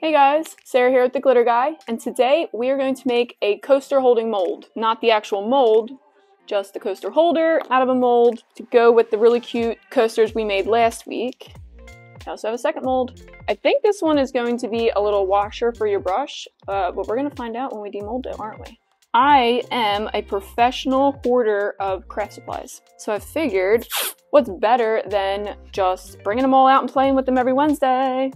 Hey guys, Sara here with the Glitter Guy, and today we are going to make a coaster holding mold. Not the actual mold, just the coaster holder out of a mold to go with the really cute coasters we made last week. I also have a second mold. I think this one is going to be a little washer for your brush, uh, but we're going to find out when we demold it, aren't we? I am a professional hoarder of craft supplies, so I figured what's better than just bringing them all out and playing with them every Wednesday?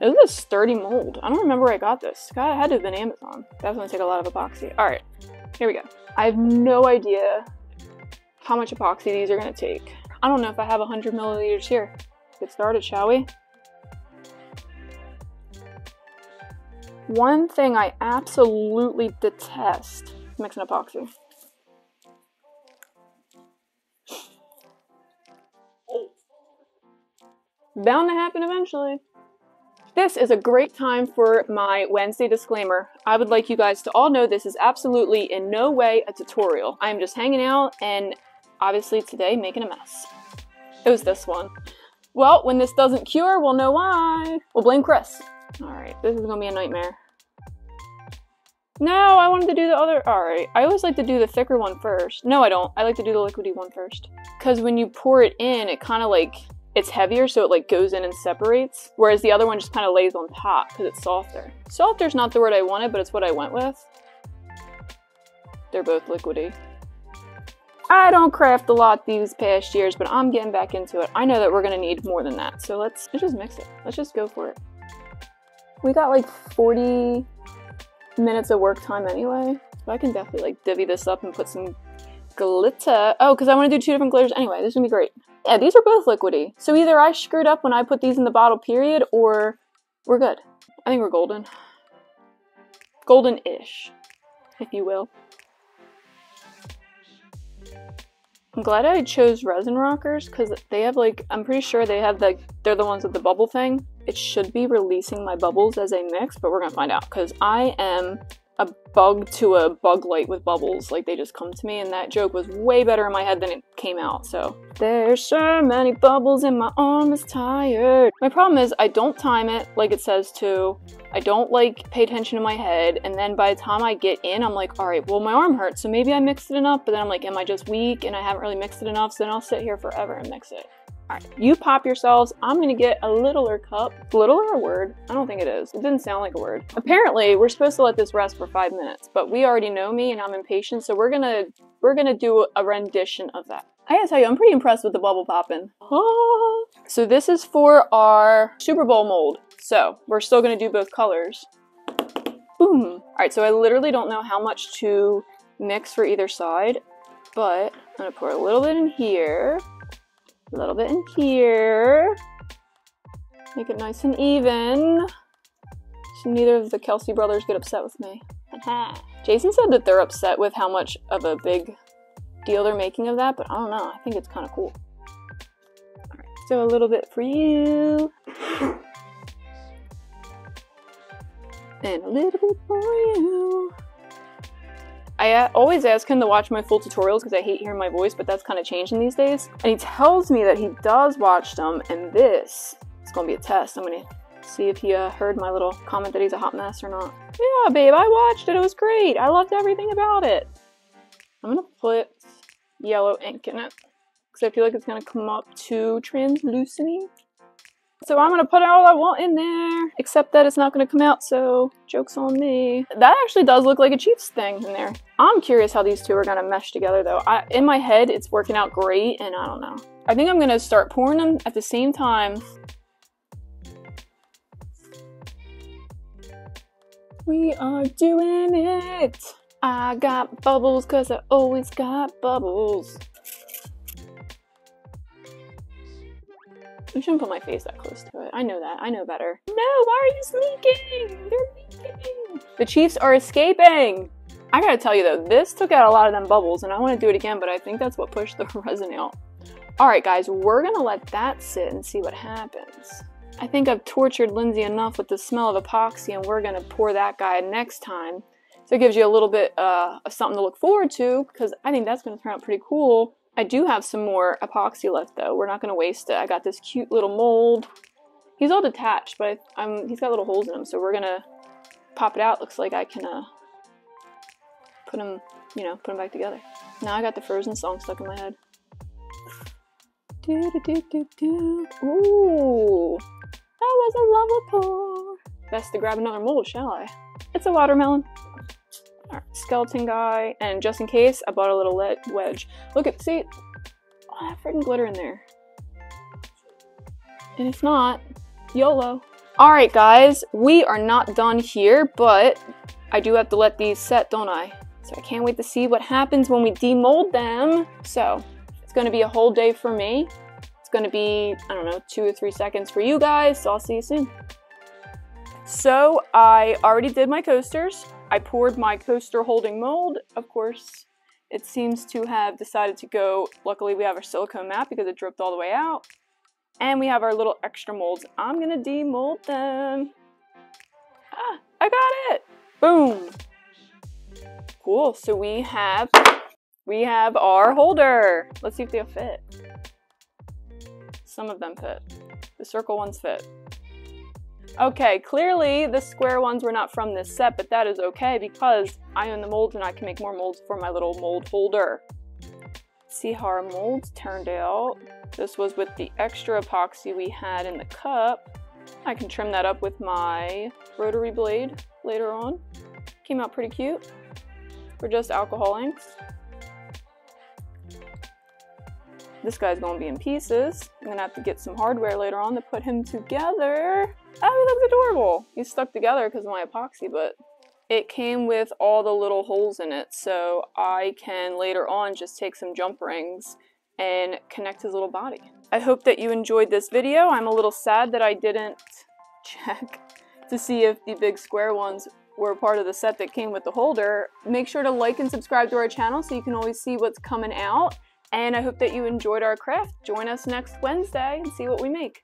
This is a sturdy mold. I don't remember where I got this. God, it had to have been Amazon. That's gonna take a lot of epoxy. All right, here we go. I have no idea how much epoxy these are gonna take. I don't know if I have 100 milliliters here. Get started, shall we? One thing I absolutely detest mixing epoxy. Bound to happen eventually. This is a great time for my Wednesday disclaimer. I would like you guys to all know this is absolutely in no way a tutorial. I'm just hanging out and obviously today making a mess. It was this one. Well, when this doesn't cure, we'll know why. We'll blame Chris. Alright, this is gonna be a nightmare. No, I wanted to do the other. Alright, I always like to do the thicker one first. No, I don't. I like to do the liquidy one first. Because when you pour it in, it kind of like it's heavier so it like goes in and separates whereas the other one just kind of lays on top because it's softer. Softer is not the word i wanted but it's what i went with. They're both liquidy. I don't craft a lot these past years but i'm getting back into it. I know that we're to need more than that so let's, let's just mix it. Let's just go for it. We got like 40 minutes of work time anyway so i can definitely like divvy this up and put some glitter oh because i want to do two different glitters anyway this is gonna be great yeah, these are both liquidy. So either I screwed up when I put these in the bottle, period, or we're good. I think we're golden. Golden-ish, if you will. I'm glad I chose resin rockers because they have like, I'm pretty sure they have the, they're the ones with the bubble thing. It should be releasing my bubbles as I mix, but we're gonna find out because I am a bug to a bug light with bubbles. Like they just come to me, and that joke was way better in my head than it came out. So there's so many bubbles and my arm is tired. My problem is I don't time it like it says to. I don't like pay attention to my head, and then by the time I get in, I'm like, all right, well my arm hurts, so maybe I mixed it enough. But then I'm like, am I just weak and I haven't really mixed it enough? So then I'll sit here forever and mix it. Alright, you pop yourselves. I'm gonna get a littler cup. Littler a word? I don't think it is. It didn't sound like a word. Apparently, we're supposed to let this rest for five minutes, but we already know me and I'm impatient, so we're gonna we're gonna do a rendition of that. I gotta tell you, I'm pretty impressed with the bubble popping. Ah. So this is for our Super Bowl mold. So we're still gonna do both colors. Boom. Alright, so I literally don't know how much to mix for either side, but I'm gonna pour a little bit in here. A little bit in here. Make it nice and even. So neither of the Kelce brothers get upset with me. Jason said that they're upset with how much of a big deal they're making of that, but I don't know. I think it's kind of cool. So a little bit for you. And a little bit for you. I always ask him to watch my full tutorials because I hate hearing my voice, but that's kind of changing these days. And he tells me that he does watch them, and this is going to be a test. I'm going to see if he uh, heard my little comment that he's a hot mess or not. Yeah, babe, I watched it. It was great. I loved everything about it. I'm going to put yellow ink in it because I feel like it's going to come up too translucent. So I'm gonna put all I want in there, except that it's not gonna come out, so joke's on me. That actually does look like a Chiefs thing in there. I'm curious how these two are gonna mesh together though. I, in my head, it's working out great, and I don't know. I think I'm gonna start pouring them at the same time. We are doing it! I got bubbles cause I always got bubbles. I shouldn't put my face that close to it. I know that. I know better. No, why are you sneaking? They're leaking. The Chiefs are escaping. I gotta tell you though, this took out a lot of them bubbles and I want to do it again, but I think that's what pushed the resin out. Alright guys, we're gonna let that sit and see what happens. I think I've tortured Lindsay enough with the smell of epoxy and we're gonna pour that guy next time. So it gives you a little bit uh, of something to look forward to because I think that's gonna turn out pretty cool. I do have some more epoxy left though. We're not going to waste it. I got this cute little mold He's all detached, but I, am he's got little holes in him, so we're gonna pop it out. Looks like I can uh, put him, you know, put him back together. Now I got the Frozen song stuck in my head. Do, do, do, do, Ooh, that was a lava pour. Best to grab another mold, shall I? It's a watermelon. Right, skeleton guy, and just in case, I bought a little wedge. Look at, see, all that freaking glitter in there. And if not, YOLO. Alright guys, we are not done here, but I do have to let these set, don't I? So I can't wait to see what happens when we demold them. So, it's going to be a whole day for me. It's going to be, I don't know, two or three seconds for you guys, so I'll see you soon. So, I already did my coasters. I poured my coaster holding mold. Of course, it seems to have decided to go, luckily we have our silicone mat because it dripped all the way out. And we have our little extra molds. I'm gonna demold them. Ah, I got it. Boom. Cool, so we have, we have our holder. Let's see if they'll fit. Some of them fit. The circle ones fit. Okay, clearly the square ones were not from this set, but that is okay because I own the molds and I can make more molds for my little mold holder. See how our molds turned out. This was with the extra epoxy we had in the cup. I can trim that up with my rotary blade later on. Came out pretty cute. For just alcohol inks. This guy's gonna be in pieces. I'm gonna have to get some hardware later on to put him together. Oh, he looks adorable. He's stuck together because of my epoxy, but it came with all the little holes in it, so I can later on just take some jump rings and connect his little body. I hope that you enjoyed this video. I'm a little sad that I didn't check to see if the big square ones were part of the set that came with the holder. Make sure to like and subscribe to our channel so you can always see what's coming out. And I hope that you enjoyed our craft. Join us next Wednesday and see what we make.